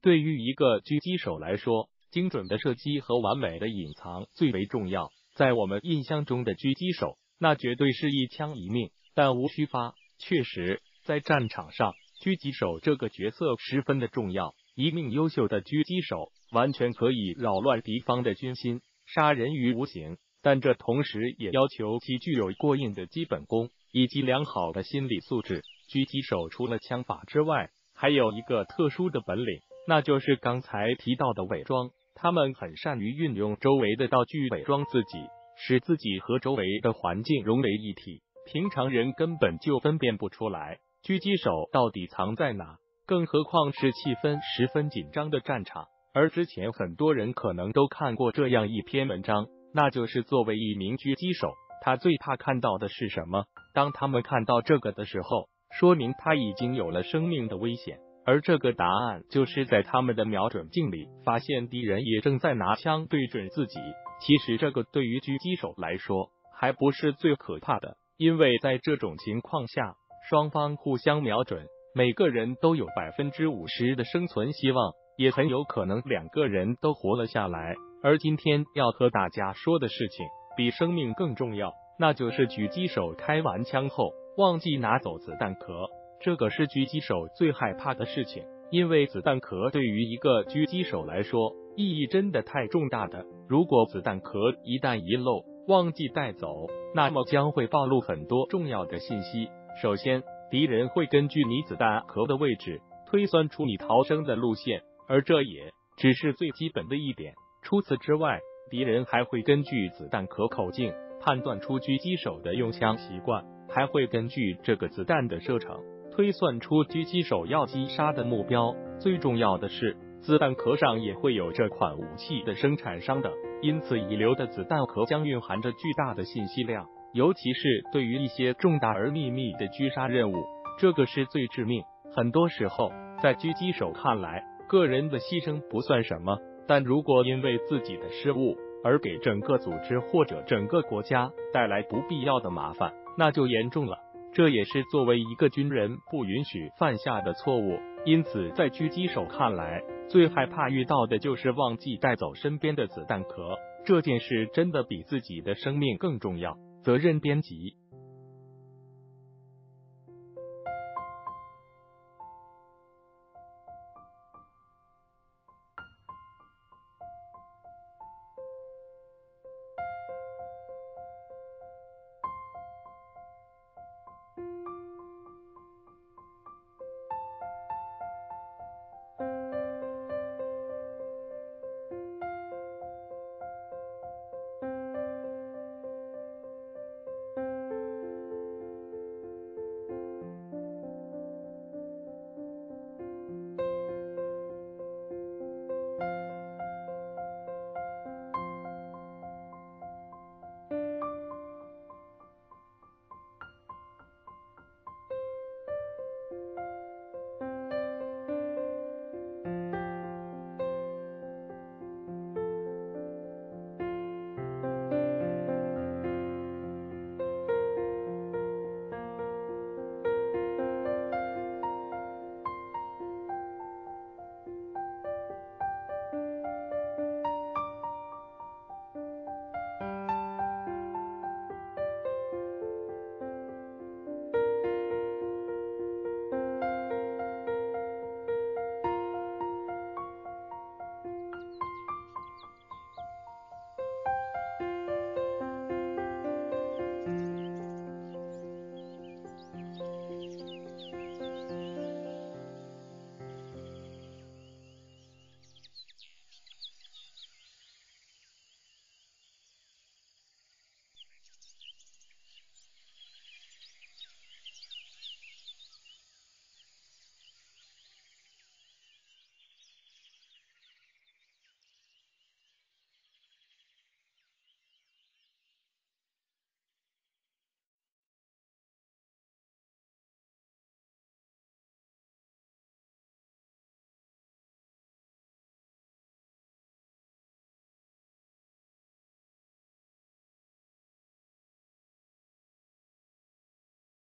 对于一个狙击手来说，精准的射击和完美的隐藏最为重要。在我们印象中的狙击手，那绝对是一枪一命，弹无虚发。确实，在战场上，狙击手这个角色十分的重要。一名优秀的狙击手，完全可以扰乱敌方的军心，杀人于无形。但这同时也要求其具有过硬的基本功以及良好的心理素质。狙击手除了枪法之外，还有一个特殊的本领。那就是刚才提到的伪装，他们很善于运用周围的道具伪装自己，使自己和周围的环境融为一体。平常人根本就分辨不出来狙击手到底藏在哪，更何况是气氛十分紧张的战场。而之前很多人可能都看过这样一篇文章，那就是作为一名狙击手，他最怕看到的是什么？当他们看到这个的时候，说明他已经有了生命的危险。而这个答案就是在他们的瞄准镜里发现敌人也正在拿枪对准自己。其实这个对于狙击手来说还不是最可怕的，因为在这种情况下，双方互相瞄准，每个人都有百分之五十的生存希望，也很有可能两个人都活了下来。而今天要和大家说的事情比生命更重要，那就是狙击手开完枪后忘记拿走子弹壳。这个是狙击手最害怕的事情，因为子弹壳对于一个狙击手来说意义真的太重大的。如果子弹壳一旦遗漏，忘记带走，那么将会暴露很多重要的信息。首先，敌人会根据你子弹壳的位置推算出你逃生的路线，而这也只是最基本的一点。除此之外，敌人还会根据子弹壳口径判断出狙击手的用枪习惯，还会根据这个子弹的射程。推算出狙击手要击杀的目标。最重要的是，子弹壳上也会有这款武器的生产商的，因此遗留的子弹壳将蕴含着巨大的信息量，尤其是对于一些重大而秘密的狙杀任务，这个是最致命。很多时候，在狙击手看来，个人的牺牲不算什么，但如果因为自己的失误而给整个组织或者整个国家带来不必要的麻烦，那就严重了。这也是作为一个军人不允许犯下的错误，因此在狙击手看来，最害怕遇到的就是忘记带走身边的子弹壳。这件事真的比自己的生命更重要。责任编辑。